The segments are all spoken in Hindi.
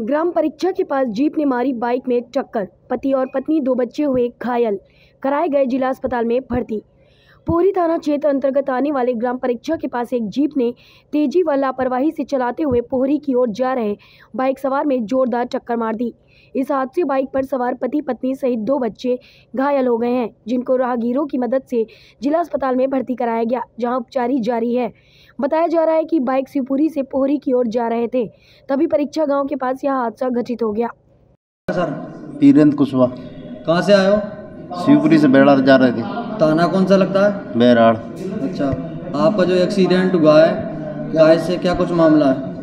ग्राम परीक्षा के पास जीप ने मारी बाइक में टक्कर। पति और पत्नी, दो बच्चे हुए घायल। कराए गए जिला अस्पताल में भर्ती। पूरी थाना क्षेत्र अंतर्गत आने वाले ग्राम परीक्षा के पास एक जीप ने तेज़ी व लापरवाही से चलाते हुए पोहरी की ओर जा रहे बाइक सवार में जोरदार टक्कर मार दी। इस हादसे बाइक पर सवार पति पत्नी सहित दो बच्चे घायल हो गए हैं जिनको राहगीरों की मदद से जिला अस्पताल में भर्ती कराया गया जहाँ उपचारी जारी है। बताया जा रहा है कि बाइक शिवपुरी से पोहरी की ओर जा रहे थे तभी परीक्षा गाँव के पास यह हादसा घटित हो गया। सर। पीरेंद्र कुशवाहा। कहाँ से आए हो? शिवपुरी से बेड़ा जा रहे थे। ताना कौन सा लगता है? बैराड़। अच्छा आपका जो एक्सीडेंट हुआ है काय? से क्या कुछ मामला है?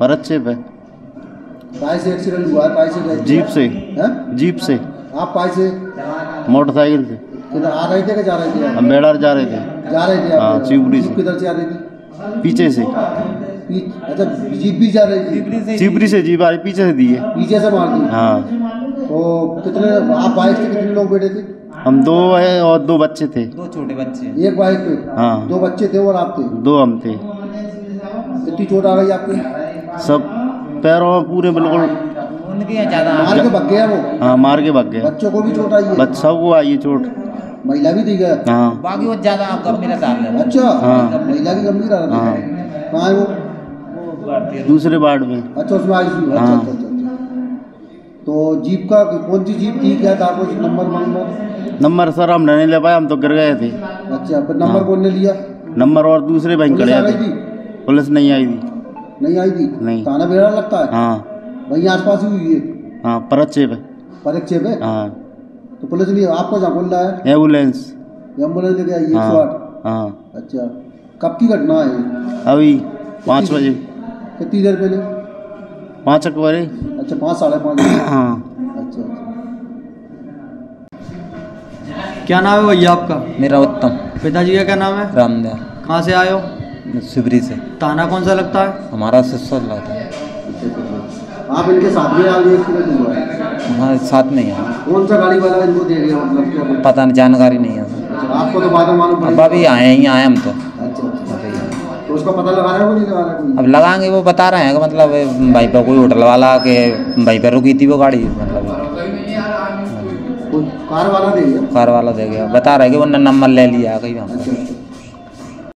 पर अच्छे पे काय से एक्सीडेंट हुआ है काय से गए जीप से। हैं? जीप से। आप काय से? मोटरसाइकिल से। किधर आ रहे थे कि जा रहे थे? हम बेड़ार जा रहे थे। जा रहे थे हाँ, शिवपुरी से। किधर से आ रही थी? पीछे से। अच्छा जीप भी जा रही थी? शिवपुरी से। जीप आ रही पीछे से दिए पीछे से मार दी? हाँ। तो कितने आप बाइक से कितने लोग बैठे थे? हम दो है और दो बच्चे थे। दो छोटे बच्चे एक बाइक पे हाँ। दो बच्चे थे और आप थे। दो हम थे। कितनी चोट आ गई आपके? सब पैरों में पूरे बिल्कुल मार के भग गया वो? हाँ मार के भाग गए बच्चों को भी चोट आई है? बच सबको आई है चोट। महिला भी दी गया हाँ। बाकी वो ज़्यादा गंभीर अच्छा। हाँ। महिला भी गंभीर हाँ। कहाँ है वो? दूसरे वार्ड में। अच्छा उसमें आई सी अच्छा हाँ। अच्छा अच्छा। तो जीप का कौन सी जीप थी? क्या था? कुछ नंबर नंबर? नंबर सर हम नहीं ले पाए हम तो गिर गए थे। अच्छा फिर नंबर हाँ। कौन ने लिया? नंबर और दूसरे बैंक पुलिस खड़े थे? पुलिस नहीं आई थी। नहीं आई थी? नहीं। थाना बेड़ा लगता है? हाँ। वहीं आसपास ही हुई है? हाँ पर अच्छे पे परीक्षे पे हाँ? तो पुलिस ने आपको जहाँ बोल रहा है? एंबुलेंस। एंबुलेंस लेके आई एक हाँ। सौ हाँ। अच्छा। कब की घटना है अभी पाँच बजे। कितनी देर पहले? पाँच एक बजे अच्छा पाँच साढ़े पाँच हाँ। अच्छा अच्छा। क्या नाम है भैया आपका? मेरा उत्तम। पिताजी का क्या नाम है? रामदयाल कहाँ से आए हो? शिवरी से। ताना कौन सा लगता है? हमारा सिस्सो लगता है। आप इनके साथ में एक्सीडेंट हुआ साथ में ही है। कौन सा गाड़ी वाला इनको दे गया मतलब क्या पता नहीं जानकारी नहीं है। अच्छा, आपको तो बाद में मालूम अब अभी आए ही आए हम तो। अच्छा अच्छा। तो उसका पता लगा रहे हो नहीं लगा रहे अब लगाएँगे वो बता रहे हैं कि मतलब भाई पर कोई होटल वाला के भाई पर रुकी थी वो गाड़ी। मतलब कार वाला दे गया। कार वाला दे गया। बता रहे कि वो नंबर ले लिया कहीं वहाँ अच्छा।